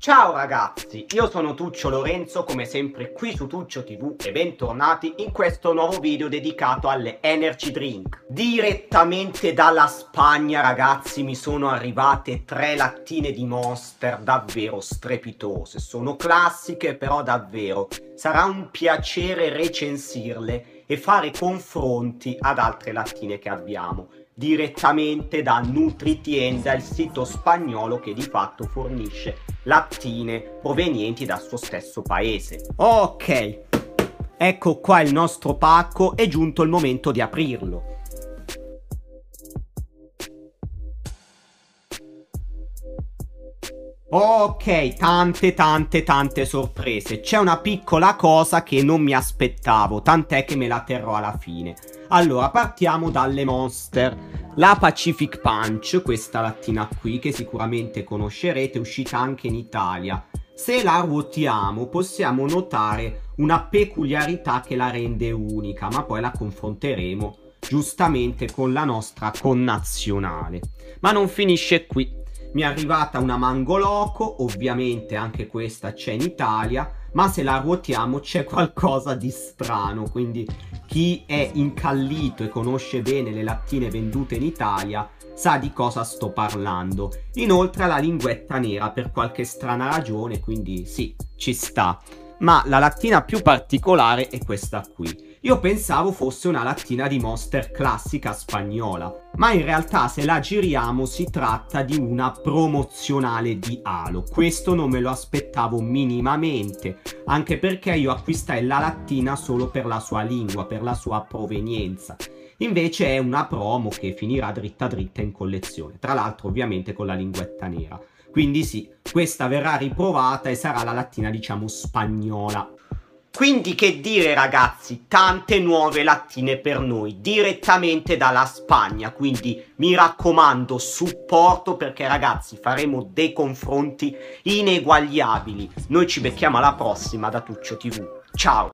Ciao ragazzi, io sono Tuccio Lorenzo, come sempre qui su Tuccio TV e bentornati in questo nuovo video dedicato alle energy drink. Direttamente dalla Spagna ragazzi mi sono arrivate tre lattine di Monster davvero strepitose, sono classiche però davvero, sarà un piacere recensirle e fare confronti ad altre lattine che abbiamo direttamente da Nutritienda, il sito spagnolo che di fatto fornisce lattine provenienti dal suo stesso paese. Ok, ecco qua il nostro pacco, è giunto il momento di aprirlo. Ok, tante tante tante sorprese. C'è una piccola cosa che non mi aspettavo, tant'è che me la terrò alla fine. Allora, partiamo dalle monster. La Pacific Punch, questa lattina qui, che sicuramente conoscerete, è uscita anche in Italia. Se la ruotiamo possiamo notare una peculiarità che la rende unica, ma poi la confronteremo giustamente con la nostra connazionale. Ma non finisce qui mi è arrivata una Mango Loco, ovviamente anche questa c'è in Italia, ma se la ruotiamo c'è qualcosa di strano, quindi chi è incallito e conosce bene le lattine vendute in Italia sa di cosa sto parlando. Inoltre ha la linguetta nera per qualche strana ragione, quindi sì, ci sta. Ma la lattina più particolare è questa qui io pensavo fosse una lattina di Monster classica spagnola, ma in realtà se la giriamo si tratta di una promozionale di Halo. Questo non me lo aspettavo minimamente, anche perché io acquistai la lattina solo per la sua lingua, per la sua provenienza. Invece è una promo che finirà dritta dritta in collezione, tra l'altro ovviamente con la linguetta nera. Quindi sì, questa verrà riprovata e sarà la lattina diciamo spagnola. Quindi che dire ragazzi, tante nuove lattine per noi direttamente dalla Spagna, quindi mi raccomando supporto perché ragazzi faremo dei confronti ineguagliabili. Noi ci becchiamo alla prossima da Tuccio TV. Ciao!